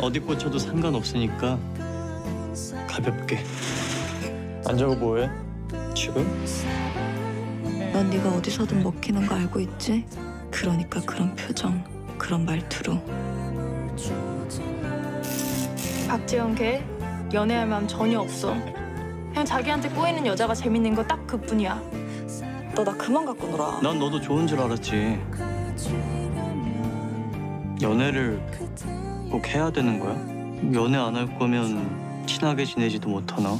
어디 꽂혀도 상관없으니까 가볍게. 안 자고 뭐해? 지금? 넌 네가 어디서든 먹히는 거 알고 있지? 그러니까 그런 표정, 그런 말투로 박재현 걔 연애할 마음 전혀 없어. 그냥 자기한테 꼬이는 여자가 재밌는 거 딱 그뿐이야. 너 나 그만 갖고 놀아. 난 너도 좋은 줄 알았지. 연애를 꼭 해야 되는 거야? 연애 안 할 거면 친하게 지내지도 못하나?